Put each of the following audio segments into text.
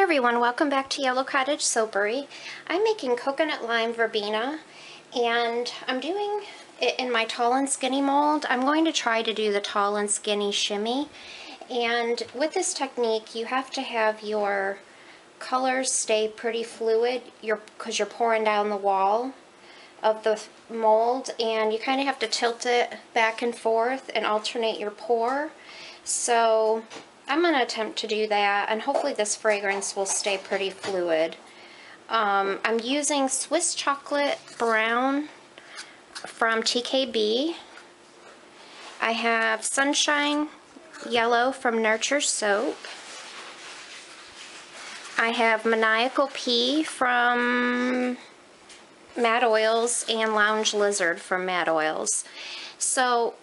Hi everyone, welcome back to Yellow Cottage Soapery. I'm making coconut lime verbena and I'm doing it in my tall and skinny mold. I'm going to try to do the tall and skinny shimmy and with this technique you have to have your colors stay pretty fluid because you're, you're pouring down the wall of the mold and you kind of have to tilt it back and forth and alternate your pour. So I'm going to attempt to do that and hopefully this fragrance will stay pretty fluid. Um, I'm using Swiss Chocolate Brown from TKB. I have Sunshine Yellow from Nurture Soap. I have Maniacal Pea from Mad Oils and Lounge Lizard from Mad Oils. So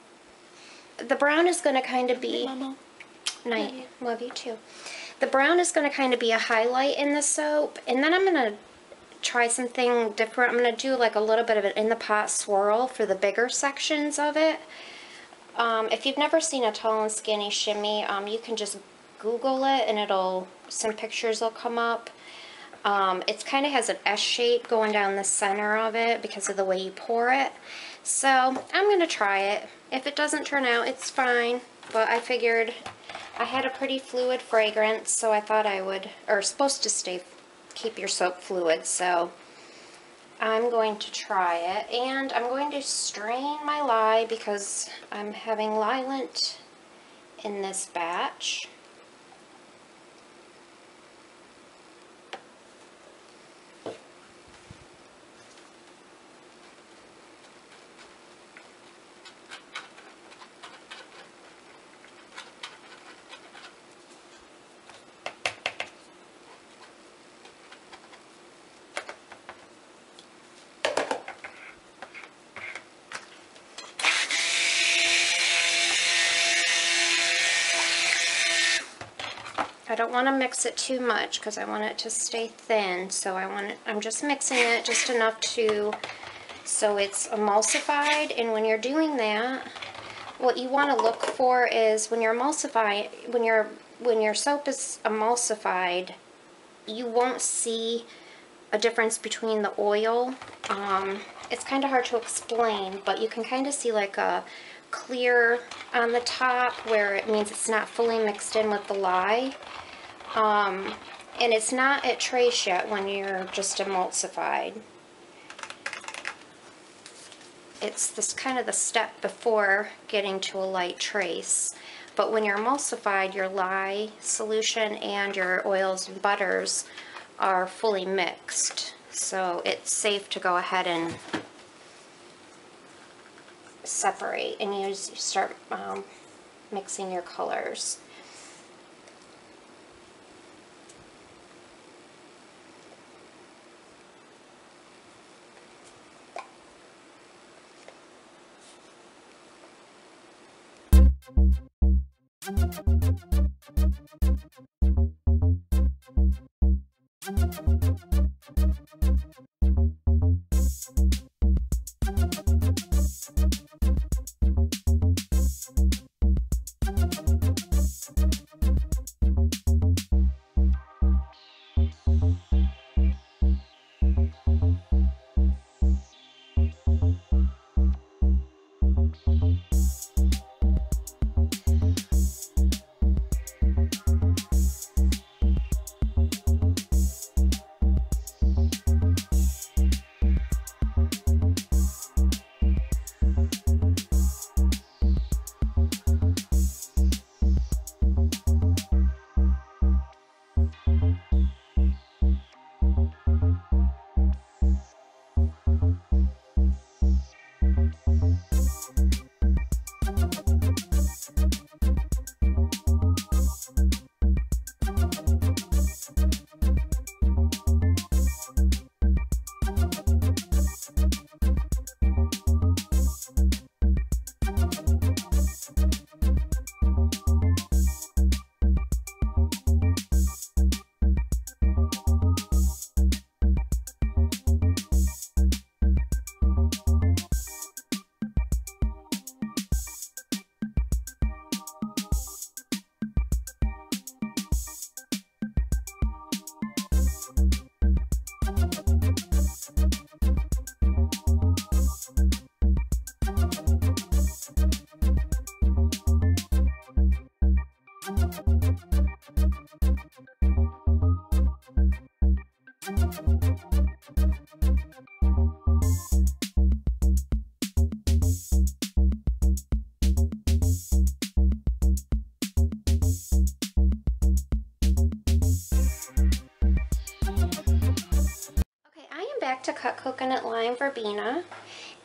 the brown is going to kind of be... Hey, Night. Love you too. The brown is going to kind of be a highlight in the soap. And then I'm going to try something different. I'm going to do like a little bit of an in the pot swirl for the bigger sections of it. Um, if you've never seen a tall and skinny shimmy, um, you can just Google it and it'll, some pictures will come up. Um, it kind of has an S shape going down the center of it because of the way you pour it. So I'm going to try it. If it doesn't turn out, it's fine. But I figured I had a pretty fluid fragrance, so I thought I would, or supposed to stay, keep your soap fluid, so I'm going to try it. And I'm going to strain my lye because I'm having lye lint in this batch. Don't want to mix it too much because I want it to stay thin. So I want it, I'm just mixing it just enough to, so it's emulsified. And when you're doing that, what you want to look for is when you're emulsifying, when your when your soap is emulsified, you won't see a difference between the oil. Um, it's kind of hard to explain, but you can kind of see like a clear on the top where it means it's not fully mixed in with the lye. Um, and it's not at trace yet when you're just emulsified. It's this kind of the step before getting to a light trace. But when you're emulsified, your lye solution and your oils and butters are fully mixed. So it's safe to go ahead and separate and you start um, mixing your colors. Thank you. To cut coconut lime verbena.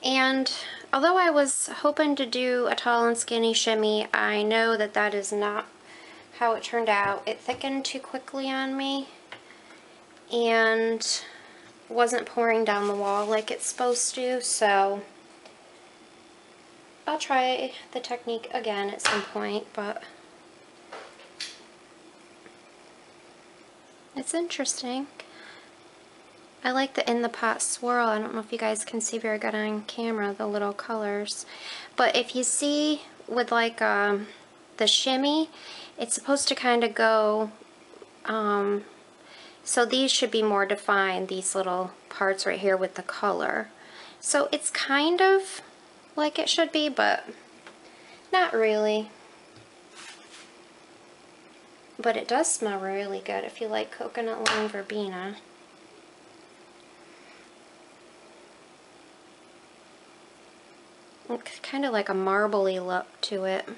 And although I was hoping to do a tall and skinny shimmy, I know that that is not how it turned out. It thickened too quickly on me and wasn't pouring down the wall like it's supposed to, so I'll try the technique again at some point, but it's interesting. I like the in the pot swirl. I don't know if you guys can see very good on camera, the little colors. But if you see with like um, the shimmy, it's supposed to kind of go, um, so these should be more defined, these little parts right here with the color. So it's kind of like it should be, but not really. But it does smell really good if you like coconut lime verbena. It's kind of like a marbly look to it.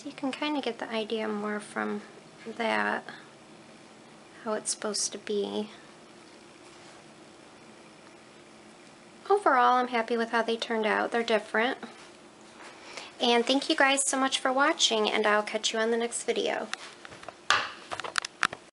So you can kind of get the idea more from that, how it's supposed to be. Overall, I'm happy with how they turned out. They're different. And thank you guys so much for watching, and I'll catch you on the next video.